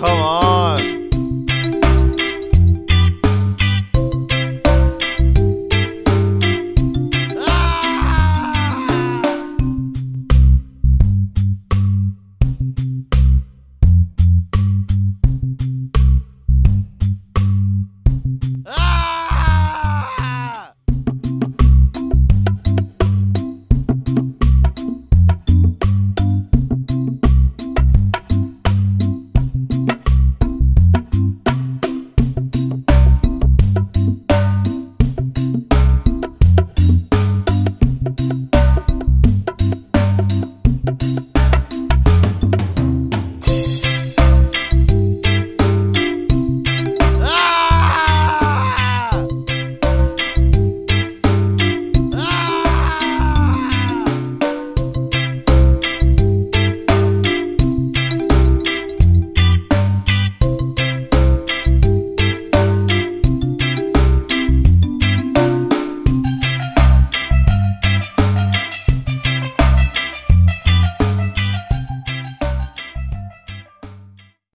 看我。